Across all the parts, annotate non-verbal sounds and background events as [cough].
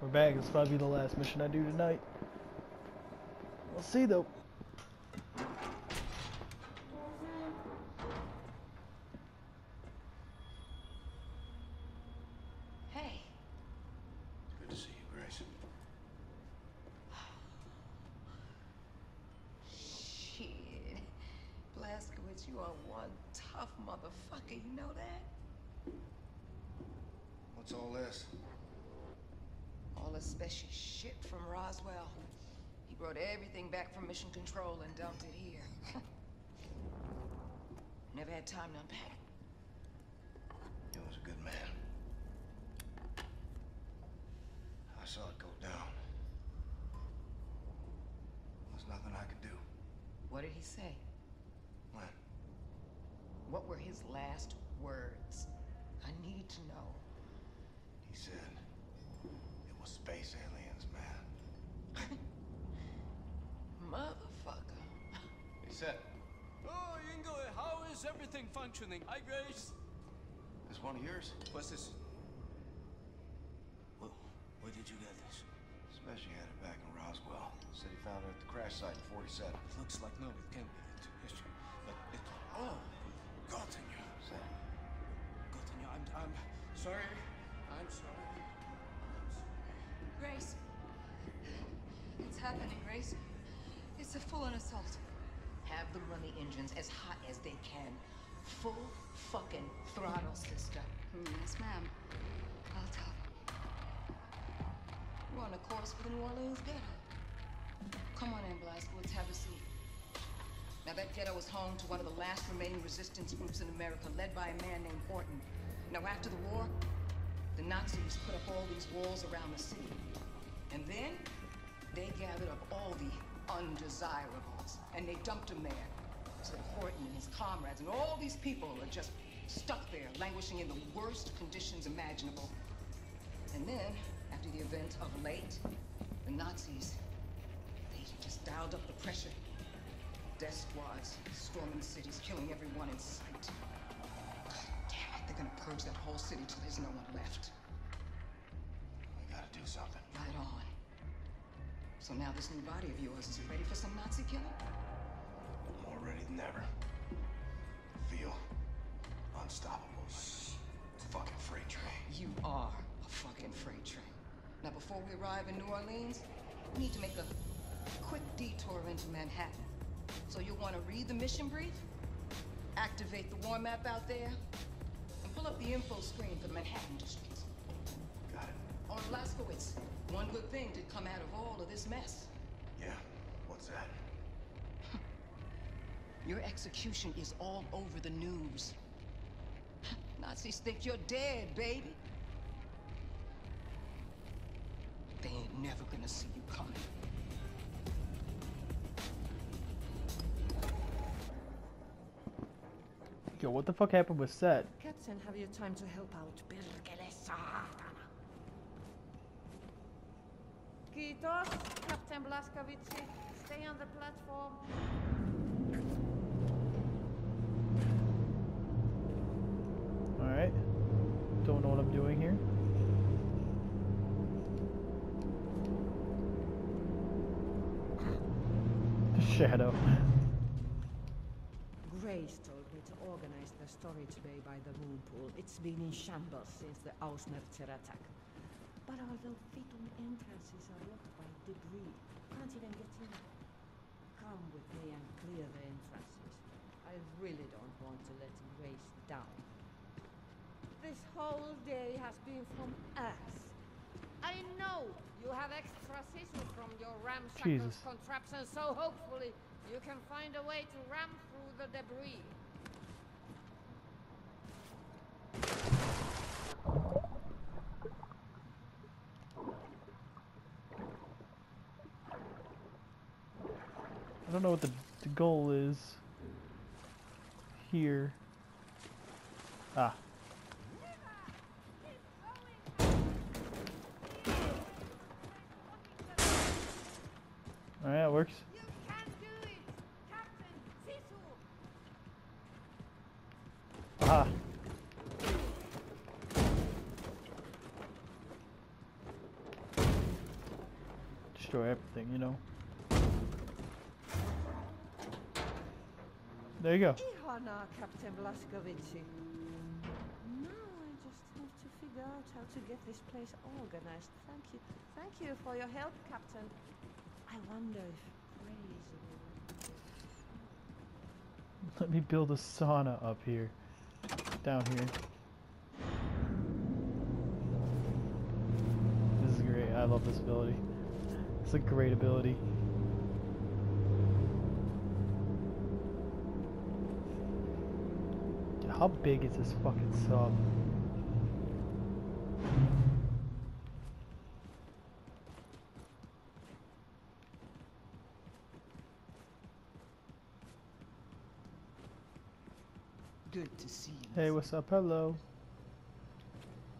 We're back. It's probably be the last mission I do tonight. We'll see though. Hey, Good to see you, Grace. shit. Blazkowicz, you are one tough motherfucker, you know that? What's all this? All the special shit from Roswell. He brought everything back from Mission Control and dumped it here. Never had time to unpack it. He was a good man. I saw it go down. There's nothing I could do. What did he say? What? What were his last words? I need to know. He said it was space aliens, man. [laughs] Motherfucker. He said, Oh, Ingo, how is everything functioning? Hi, Grace. "This one of yours?" What's this? Whoa, where did you get this? Especially had it back in Roswell. Said he found it at the crash site in 47. It looks like no, it can't be it. History. But it. Oh, gotten you. Said, Gotten you. I'm. I'm sorry. I'm sorry. I'm sorry. Grace. It's happening, Grace. It's a full-on assault. Have them run the engines as hot as they can. Full fucking throttle, sister. Hmm, yes, ma'am. Course for the New Orleans ghetto. Come on in, Blazkowicz, have a seat. Now, that ghetto was home to one of the last remaining resistance groups in America, led by a man named Horton. Now, after the war, the Nazis put up all these walls around the city. And then, they gathered up all the undesirables, and they dumped them there. So that Horton and his comrades and all these people are just stuck there, languishing in the worst conditions imaginable. And then, the event of late, the Nazis, they just dialed up the pressure. Death squads storming cities, killing everyone in sight. God damn it, they're gonna purge that whole city till there's no one left. we gotta do something. Right on. So now this new body of yours, is it ready for some Nazi killing? We arrive in New Orleans, we need to make a quick detour into Manhattan. So you'll want to read the mission brief, activate the war map out there, and pull up the info screen for the Manhattan districts. Got it. On Blazkowicz, one good thing did come out of all of this mess. Yeah. What's that? [laughs] Your execution is all over the news. [laughs] Nazis think you're dead, baby. Never gonna see you coming. Yo, what the fuck happened with Set? Captain, have you time to help out? Perkele saatana. Captain Blazkowicz. Stay on the platform. Alright. Don't know what I'm doing here. Shadow. Grace told me to organize the story today by the moon pool. It's been in shambles since the Ausmerzer attack. But the fatal entrances are blocked by debris. Can't even get in. Come with me and clear the entrances. I really don't want to let Grace down. This whole day has been from us. I know you have extra scissors from your ramshackle Jesus. contraption, so hopefully you can find a way to ram through the debris. I don't know what the, the goal is here. Ah. That works. You can do it, Captain Ah. destroy everything, you know. There you go. Ihana, Captain Blaskovici. Now I just have to figure out how to get this place organized. Thank you. Thank you for your help, Captain. I wonder if. Let me build a sauna up here. Down here. This is great. I love this ability. It's a great ability. How big is this fucking sub? Hey, what's up? Hello.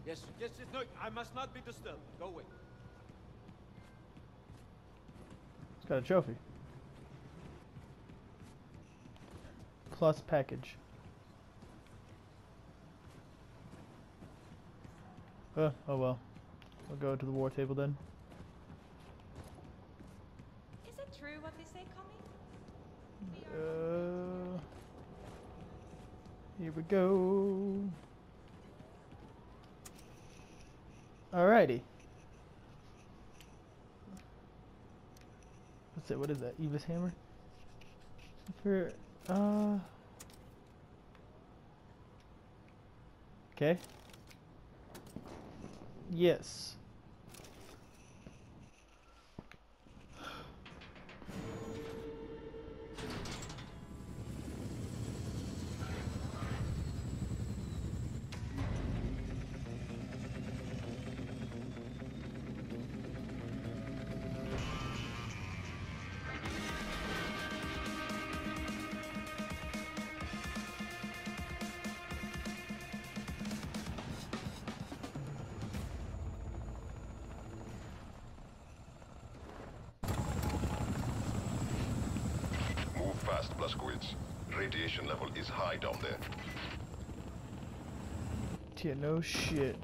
Yes, yes, yes. No, I must not be disturbed. Go away. It's got a trophy. Plus package. Uh, oh well. We'll go to the war table then. Is it true what they say, Connie? Uh, here we go. Alrighty. What's it? What is that? Eva's hammer? For uh. Okay. Yes. Radiation level is high down there. Yeah, no shit.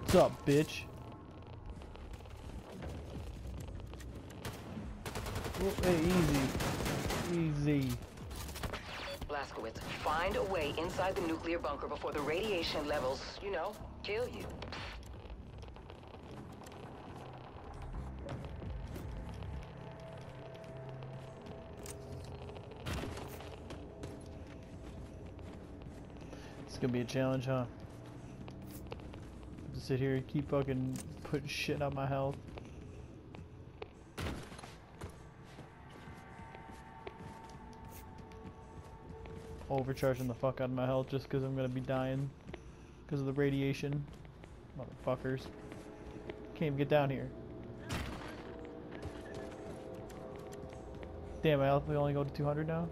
What's up, bitch? Whoa, hey, easy. Easy. Blazkowicz, find a way inside the nuclear bunker before the radiation levels, you know, kill you. Gonna be a challenge, huh? Have to sit here and keep fucking putting shit on my health. Overcharging the fuck out of my health just because I'm gonna be dying because of the radiation. Motherfuckers. Can't even get down here. Damn, will only go to 200 now?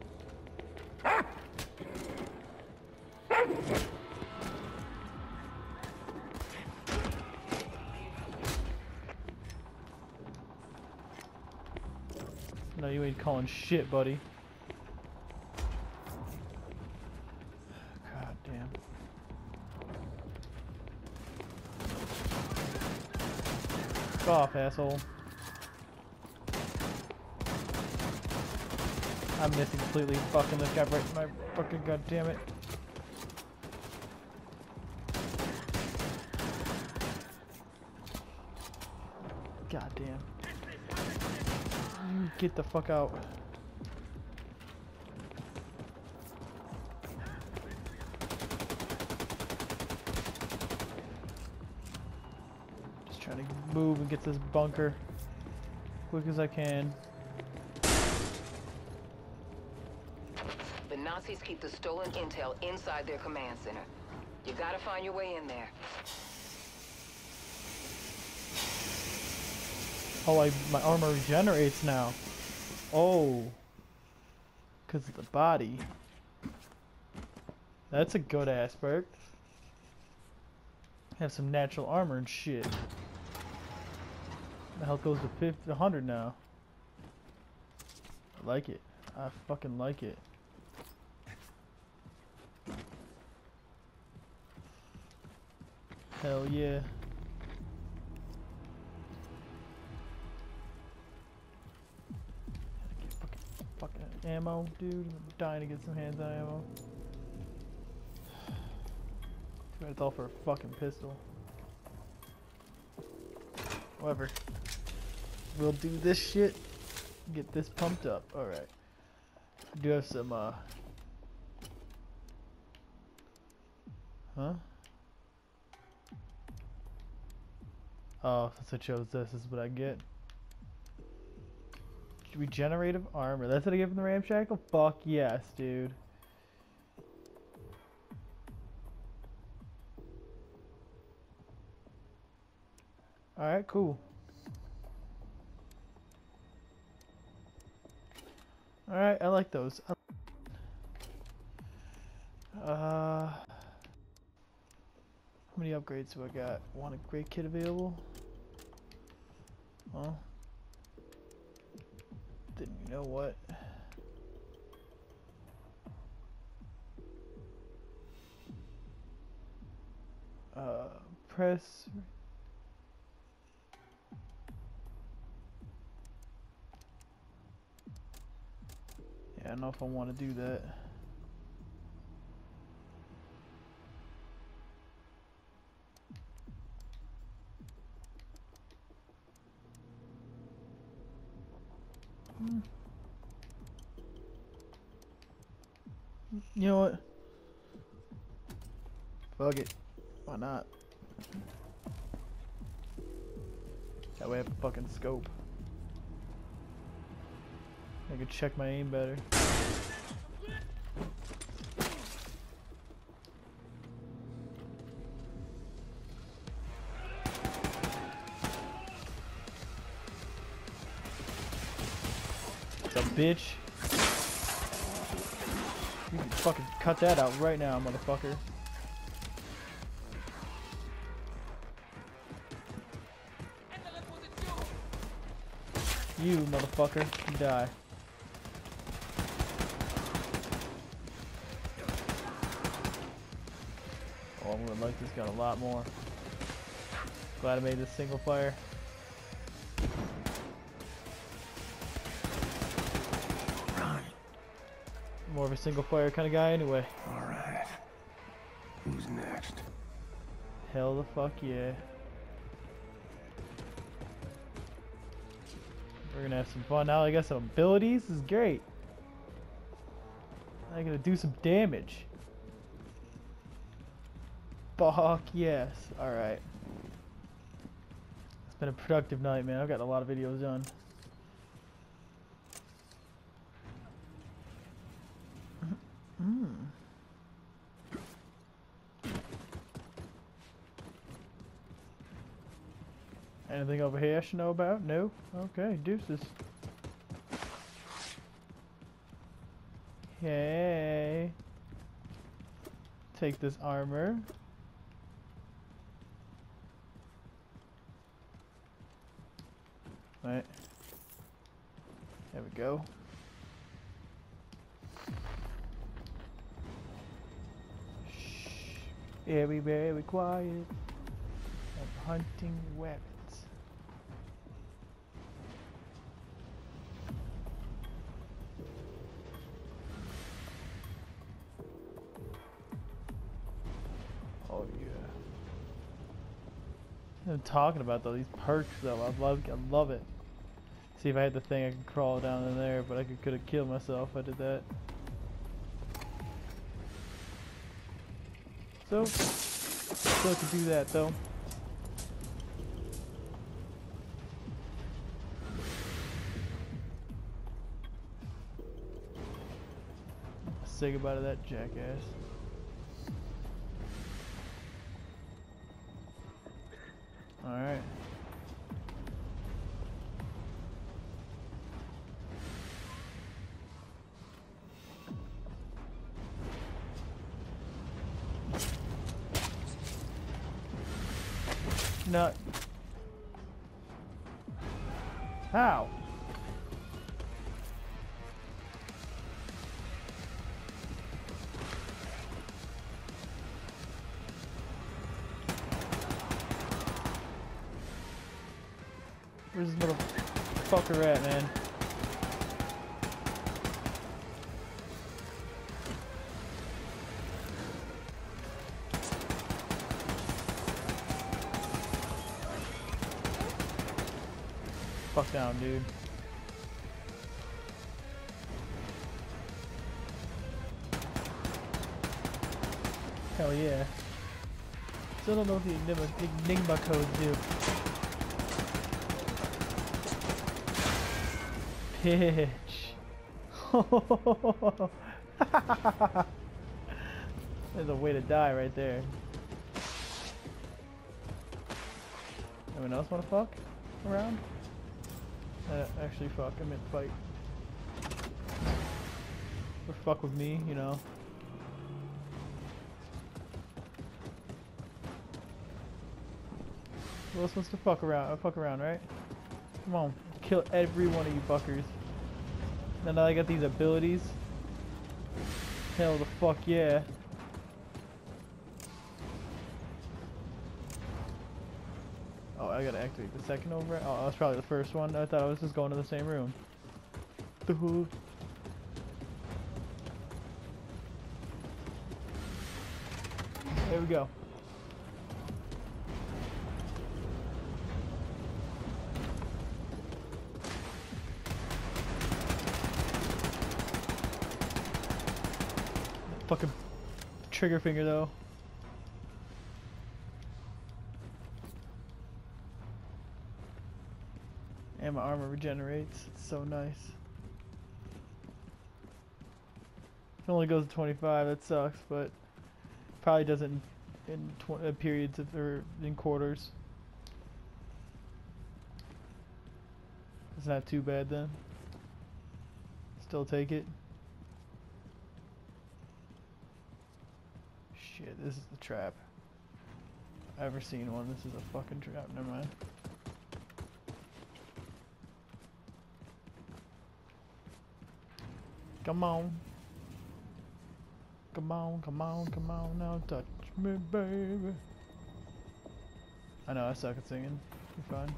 No, you ain't calling shit, buddy. God damn. Off, asshole. I'm missing completely fucking this guy right my fucking god damn it. God damn. You get the fuck out. Just trying to move and get this bunker quick as I can. The Nazis keep the stolen intel inside their command center. You gotta find your way in there. Oh, I, my armor regenerates now. Oh. Because of the body. That's a good aspect. Have some natural armor and shit. The health goes to 50, 100 now. I like it. I fucking like it. Hell yeah. Ammo, dude. I'm dying to get some hands on ammo. Too [sighs] It's all for a fucking pistol. However, we'll do this shit. Get this pumped up. Alright. I Do have some, uh. Huh? Oh, since I chose this, this is what I get. Regenerative armor. That's what I get from the ramshackle? Fuck yes, dude. Alright, cool. Alright, I like those. Uh, how many upgrades do I got? Want a great kit available? Well, then you know what? Uh, press. Yeah, I don't know if I want to do that. You know what? Fuck it. Why not? That way I have a fucking scope. I could check my aim better. Up, bitch? You can fucking cut that out right now, motherfucker. You, motherfucker, die. Oh, I'm gonna like this gun a lot more. Glad I made this single fire. Of a single fire kind of guy anyway. Alright. Who's next? Hell the fuck yeah. We're gonna have some fun now. I got some abilities. This is great. I'm gonna do some damage. Fuck yes. Alright. It's been a productive night, man. I've got a lot of videos done. Mm. Anything over here I should know about? No? Okay, deuces. Okay. Take this armor. Right. There we go. Very, very quiet. I'm hunting rabbits. Oh yeah. I'm talking about though these perks though. I love, I love it. See if I had the thing, I could crawl down in there, but I could could have killed myself if I did that. So, still could do that though. Say goodbye to that jackass. Alright. How? Where's this motherfucker at, man? Down, dude. Hell yeah. Still don't know what the Enigma, Enigma codes do. Pitch. [laughs] There's a way to die right there. Anyone else wanna fuck around? Uh, actually fuck, I meant fight. Or fuck with me, you know. Who else wants to fuck around? Uh, fuck around, right? Come on, kill every one of you fuckers. Now that I got these abilities, hell the fuck yeah. Oh, I gotta activate the second over. Oh, that's probably the first one. I thought I was just going to the same room. There we go. Fucking trigger finger though. And my armor regenerates. It's so nice. It only goes to 25. That sucks, but probably doesn't in uh, periods of, or in quarters. It's not too bad then. Still take it. Shit, this is the trap. I've ever seen one. This is a fucking trap. Never mind. Come on. Come on, come on, come on now, touch me, baby. I know, I suck at singing. You're fine.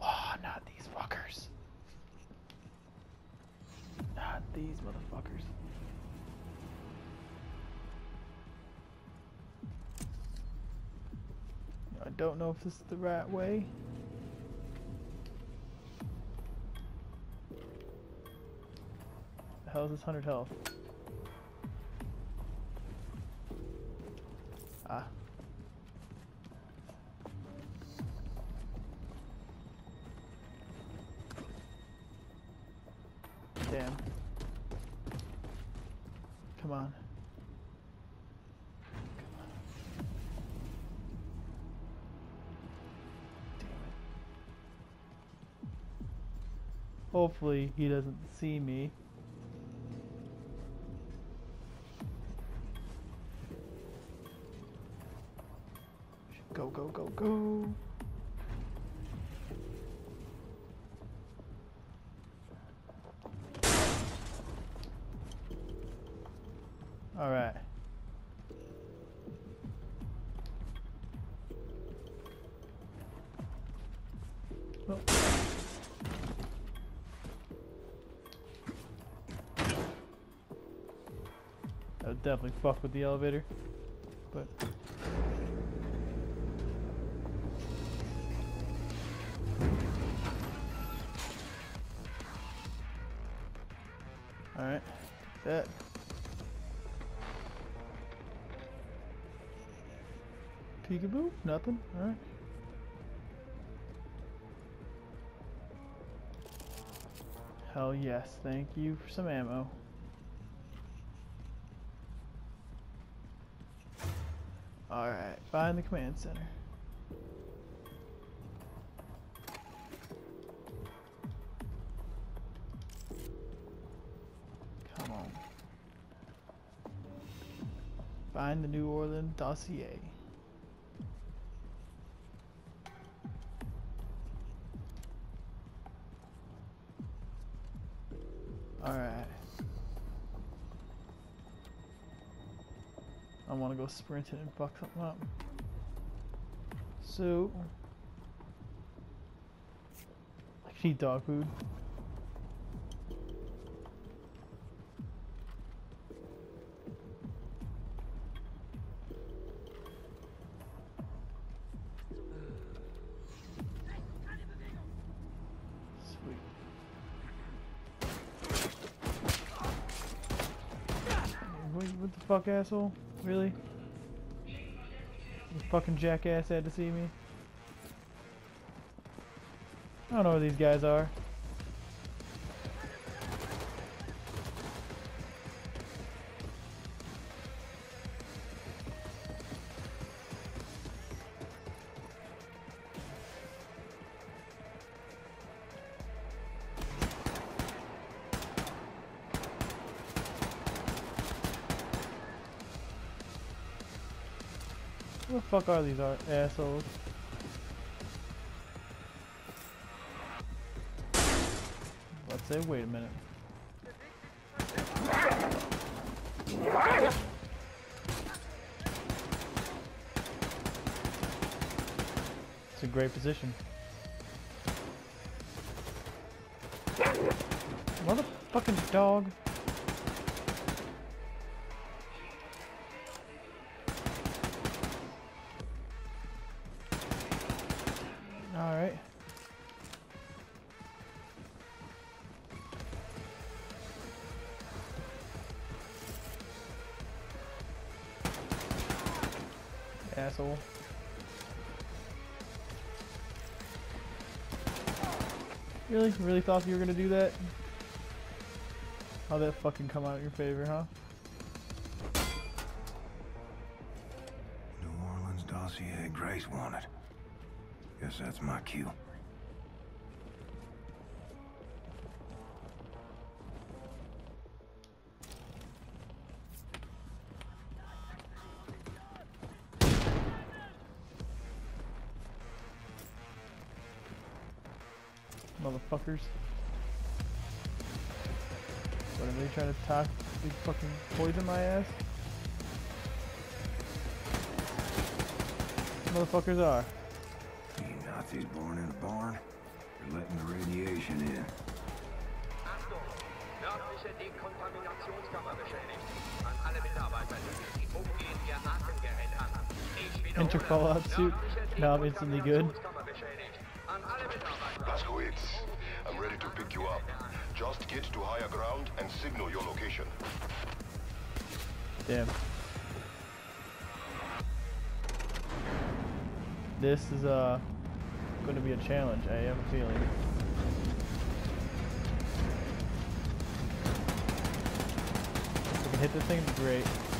Oh, not these fuckers. Not these motherfuckers. I don't know if this is the right way. Hell is this 100 health? Ah. Damn. Come on. Hopefully he doesn't see me. Go. All right. Oh. That would definitely fuck with the elevator, but. Nothing? Alright. Hell yes, thank you for some ammo. Alright, find the command center. Come on. Find the New Orleans dossier. Alright. I want to go sprinting and fuck something up. So, I can eat dog food. Fuck, asshole? Really? You fucking jackass had to see me? I don't know where these guys are. Who the fuck are these assholes? Let's say, wait a minute. It's a great position. Motherfucking dog. Asshole. Really? Really thought you were gonna do that? How'd that fucking come out in your favor, huh? New Orleans dossier Grace wanted. Guess that's my cue. Motherfuckers. What are they trying to talk? They fucking poison my ass? Motherfuckers are. You Nazis born in a barn? You're letting the radiation in. Achtung! Nördliche Dekontaminationskammer beschädigt. An alle Mitarbeiter legen Sie umgehend Ihr Atemgerät an. Ich wiederhole. Enter Fallout suit. Nördliche Now I'm instantly good. Pick you up. Just get to higher ground and signal your location. Damn. This is uh going to be a challenge. I have a feeling. If we can hit this thing, great.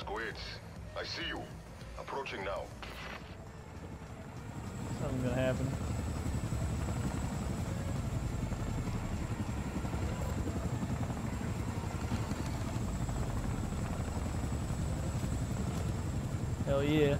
Blazkowicz. I see you. Approaching now. Something's gonna happen. Hell yeah.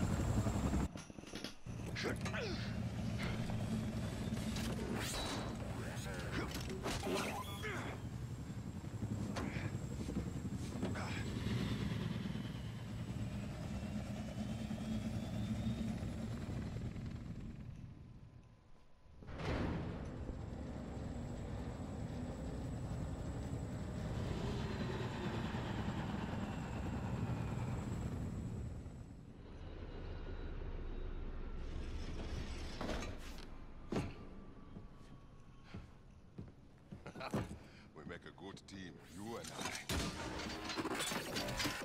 We make a good team, you and I.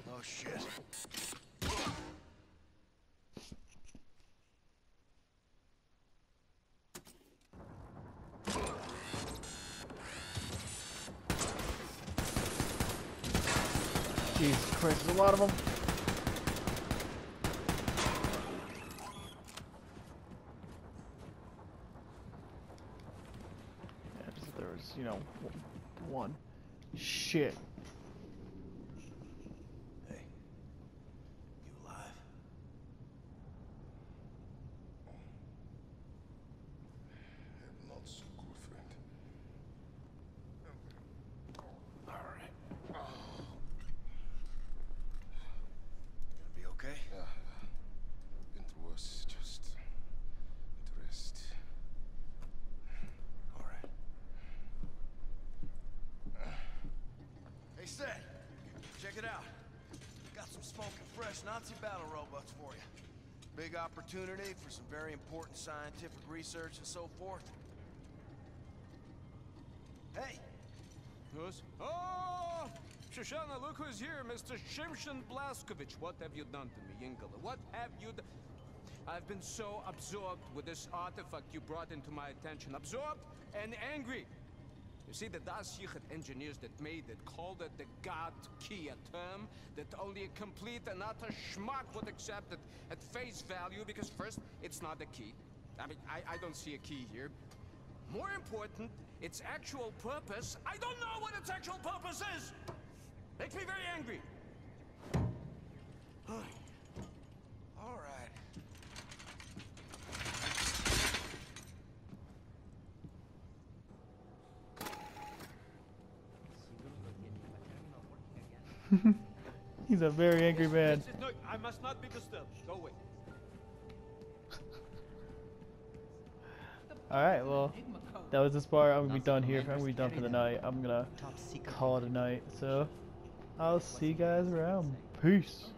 Oh shit. Jesus Christ, there's a lot of them. Yeah, there was, you know, one. Shit. Hey. You alive? Not so good, friend. Alright. Gonna be okay? Yeah. Been through worse. Just need to rest. Alright. Hey, Set. Check it out. Got some smoking fresh Nazi battle robots for you. Big opportunity for some very important scientific research and so forth. Hey, Who's? Oh! Shoshana, look who's here, Mr. Shimshon Blaskovich. What have you done to me, Ingela? What have you done? I've been so absorbed with this artifact you brought into my attention. Absorbed and angry. You see, the Das engineers that made it called it the God Key, a term that only a complete and utter schmuck would accept it at face value because first, it's not a key. I mean, I, I don't see a key here. More important, its actual purpose. I don't know what its actual purpose is! Makes me very angry. all right. [laughs] He's a very angry man. Yes, yes, no, I must not be disturbed. Go away. Alright, well, that was this part. I'm gonna be done here. I'm gonna be done for the night. I'm gonna call it a night. So, I'll see you guys around. Peace.